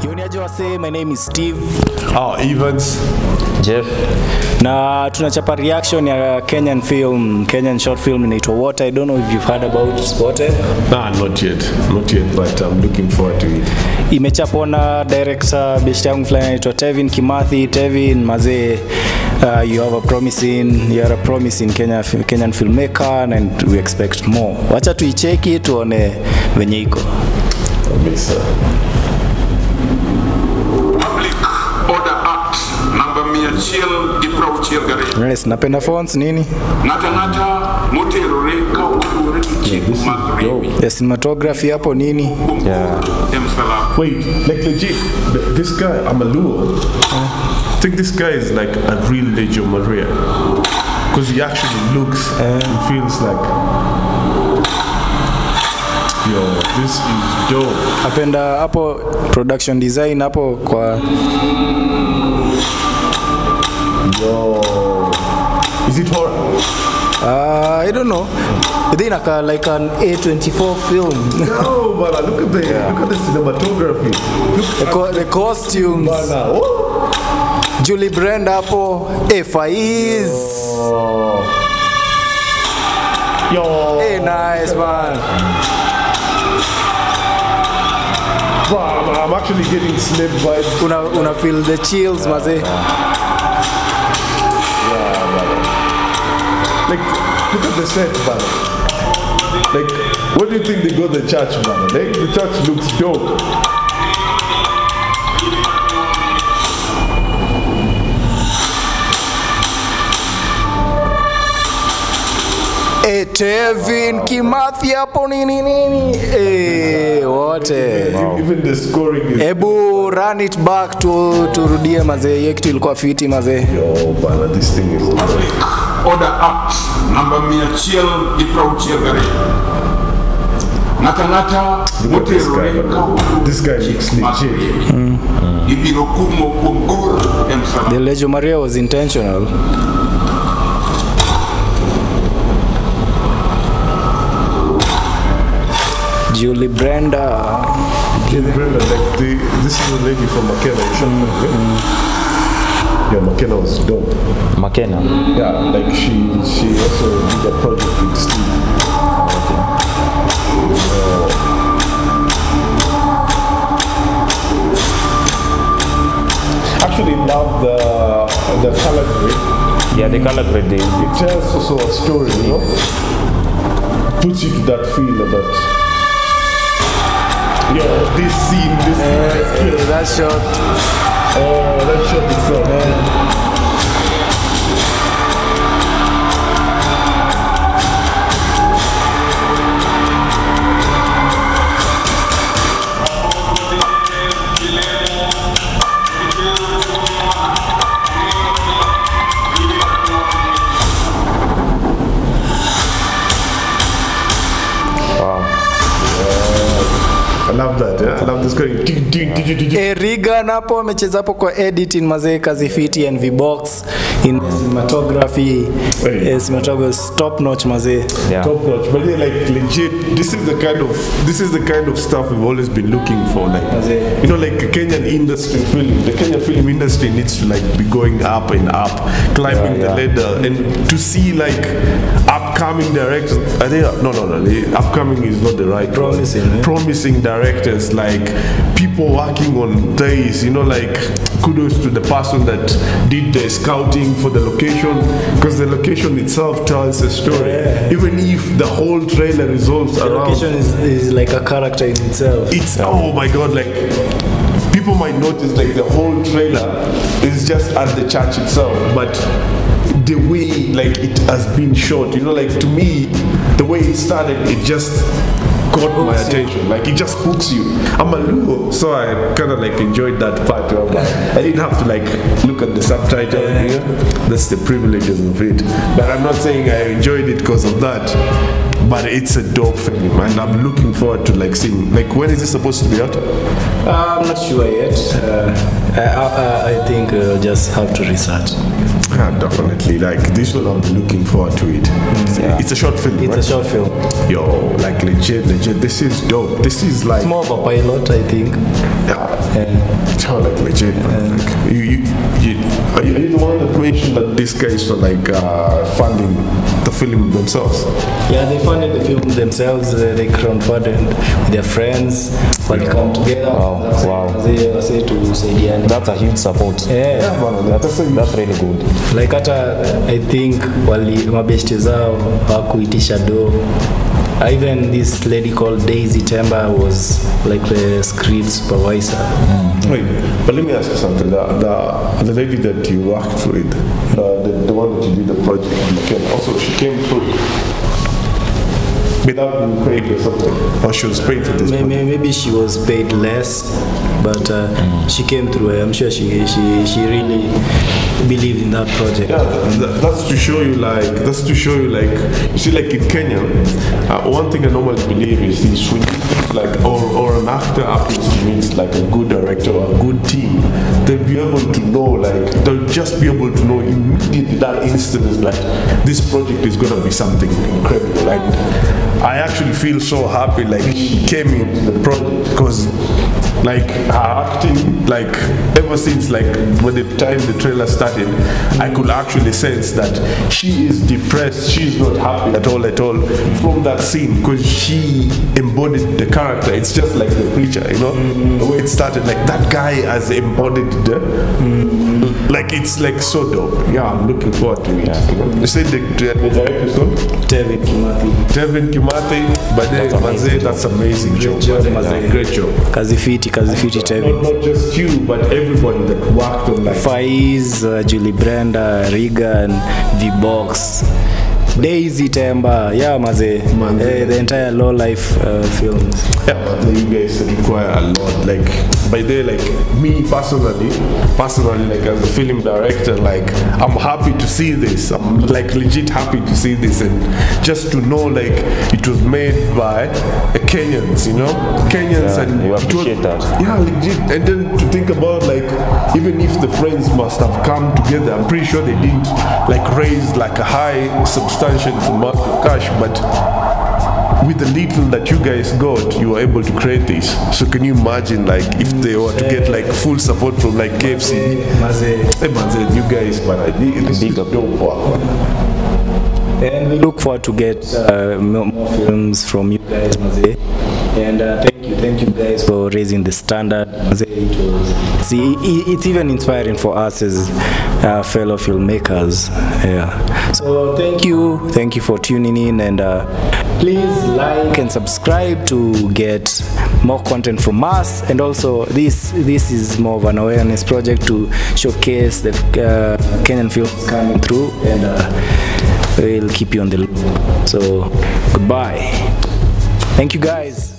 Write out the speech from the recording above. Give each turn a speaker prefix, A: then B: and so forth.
A: Yoniaje wase, my name is Steve
B: Oh, Evans.
C: Jeff,
A: na tunachapa reaction ya Kenyan film, Kenyan short film inaitwa Water. I don't know if you've heard about Water.
B: Nah, not yet. Not yet, but I'm looking forward to it.
A: Imechapwa na director best yangu fulani anaitwa Tevin Kimathi. Tevin mazee, uh, you have a promising, you are a promising Kenya, Kenyan filmmaker and we expect more. Wacha tuicheki tuone venye iko.
B: Kabisa.
D: Achiel gi prauchiel gariyo
A: Yes, napenda fonts nini?
D: ng'ato ang'ata moterore ka oluwore gi chik mag
A: Ya cinematography hapo nini?
D: yeah.
B: Wait, like legit, this guy, i'm a luo I think this guy is like a real Legio Maria. Because he actually looks and feels like, yo, this is dope.
A: Napenda hapo production design hapo kwa
B: Yo. Is it horror?
A: uh, I don't know. Think like, a, like an A24 film.
B: No, man, look at the yeah. look at the cinematography. Look
A: the, co- the costumes.
B: Bana, oh.
A: Julie Brand hapo. Eh, Faiz.
B: Yo,
A: Hey, nice man.
B: bro, I'm, I'm actually getting slipped vibes.
A: Una, una feel the chills maze.
B: Like, look at the set, man. Like, what do you think they got the church, man? Like, the church looks dope.
A: Eh, Tevin Kimathi hapo nini nini. Eh, wote.
B: Even the scoring is.
A: Ebu run it back to turudie mazee. Hiyo kitu ilikuwa fiti mazee.
B: Yo, bana, this thing is.
D: Order Act namba
B: 194 nakanata
D: moterore ibiro kumo kuom goro e msalaba
A: the legio maria was intentional Julie Brenda.
B: Julie Brenda, like the, this is a lady from Makena, you should mm. know. Yeah, McKenna was dope.
C: McKenna.
B: Yeah, like she she also did a project with Steve. Actually, love the the color grade.
C: Yeah, the color grade. They,
B: It tells also a story, you know. Puts you to that feel of that. Yo, this scene, this scene,
A: Eh, that shot.
B: Oh, that shot itself. I love yeah, I love
A: Erigan hapo amecheza hapo kwa editing mazee kazi fiti and vbox in cinematography.
B: Hey.
A: Eh, cinematography top notch mazee.
C: yeah.
B: top notch. But yeah, like legit, this is the kind of this is the kind of stuff we've always been looking for. Like you know, like a Kenyan industry film. The Kenyan film industry needs to like be going up and up, climbing
C: Yeah,
B: the ladder, and to see like upcoming directors. I think no, no, no. The upcoming is not the right
A: Promising,
B: word.
A: eh?
B: Promising directors, like people working on days. You know, like kudos to the person that did the scouting for the location because the location itself tells a story even if the whole trailer resolves
A: The
B: around
A: location is, is like a character in itself.
B: it's oh my god like people might notice like the whole trailer is just at the church itself but the way like it has been shot you know like to me the way it started it just caught my attention like it just hooks you. I'm a Luo so i kind of like enjoyed that part where I'm like, i didn't have to like look at the subtitle here. That's the privileges of it. But i'm not saying i enjoyed it because of that but it's a dope film and i'm looking forward to like seeing like when is it supposed to be out?
A: Uh, I'm not sure yet. Uh, I, I, I think uh, just have to research.
B: Yeah, definitely. Like this one, I'm looking forward to it.
A: yeah.
B: It's a short film.
A: It's
B: right?
A: a short film.
B: Yo, like legit, legit. This is dope. This is like
A: It's more of a pilot, I think.
B: yeah.
A: Yeah.
B: Oh, like legit, man. Like, you, you, you, are, you, are you the one that mentioned that these guys were like uh, funding the film themselves?
A: Yeah, they funded the film themselves. Uh, they crowdfunded with their friends. Wali come together.
C: Wow,
A: that's
C: wow.
A: wase- wase tusaidiane.
C: That's a huge support.
A: Yeah. yeah.
C: That's, that's really good.
A: like hata i think wali mabeshte zao hawakuitisha do even this lady called daisy temba was like the script supervisor.
B: Wait, but let me ask you something. The, the, the lady that you worked with, uh, the, the one that you did the project, McKenna, also she came through without being paid or something, or she was paid for this.
A: May-
B: project.
A: maybe she was paid less but uh, mm. she came through i'm sure she, she, she really believed in that project
B: Yeah, that, that's to show you like that's to show you like you see like in Kenya, uh, one thing I normally believe is this when like or, or an actor to meet like a good director or a good team, they'll be able to know like they'll just be able to know immediately that instant is like this project is gonna be something incredible. Like I actually feel so happy like she came into the project because like her acting like ever since like when the time the trailer started i could actually sense that she is depressed she's not happy at all at all from that scene because she embodied the character it's just like the preacher you know mm-hmm. the way it started like that guy has embodied the mm-hmm. like it's like so dope yeah i'm looking forward to it you, know? you said the, the, the director's name?
A: David Kimathi.
B: Kimathi but then eh, Maze, that's amazing job
A: job. Maze.
B: great job
A: kazi fiti kazi fiti faiz uh, julie brenda regan vbox. Daisy Temba, yeah, maze.
B: Maze.
A: Eh, the entire low life uh, films.
B: yeah, but you guys require a lot. Like by the like me personally, personally like as a film director, like I'm happy to see this. I'm like legit happy to see this, and just to know like it was made by Kenyans, you know, Kenyans,
C: Yeah,
B: and
C: you
B: appreciate was-
C: that.
B: Yeah, legit. And then to think about like even if the friends must have come together, I'm pretty sure they didn't like raise like a high substantial amount cash, but with the little that you guys got, you were able to create this. So can you imagine like if they were to get like full support from like KFC?
A: Maze.
B: Hey man, you guys, but this is
C: Big up.
B: dope work.
A: And we look forward to get uh, more more films from you guys, Maze. And uh, thank you, thank you guys for raising the standard. See, it's even inspiring for us as uh, fellow filmmakers. Yeah. So thank you, thank you for tuning in, and uh, please like and subscribe to get more content from us. And also, this this is more of an awareness project to showcase the uh, Kenyan films coming through and. Uh, we'll keep you on the loop. So, goodbye. Thank you guys.